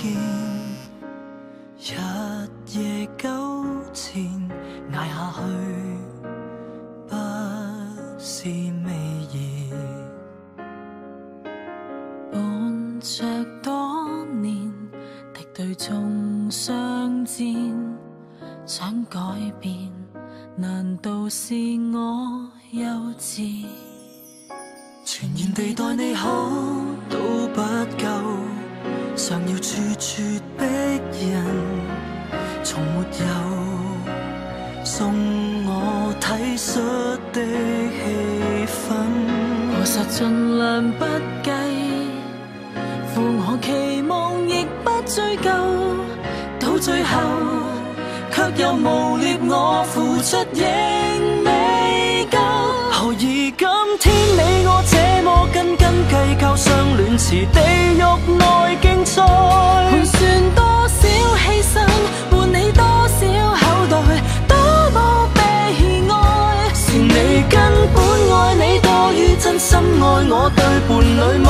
见，日夜纠缠，挨下去不是味儿。伴着多年，敌对中相战，想改变，难道是我幼稚？全然地待你好。尚要处处逼人，从没有送我体恤的气氛。我实尽量不计，负我期望亦不追究，到最后却又无力我付出仍未够。何以今天你我这么斤斤计较，相恋迟？盘算多少牺牲，换你多少口袋？多么悲哀！是你根本爱你多于真心爱我，对伴侣。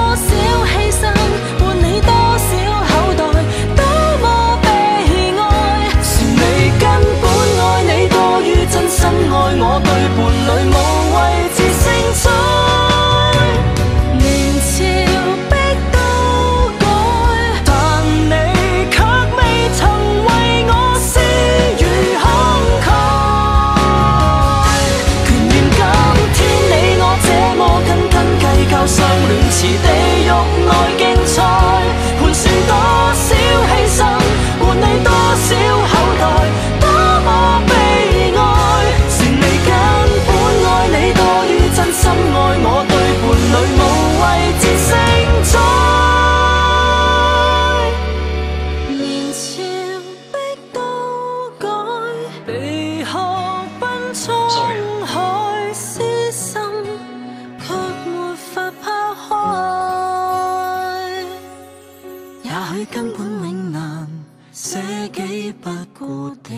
舍己不顾地。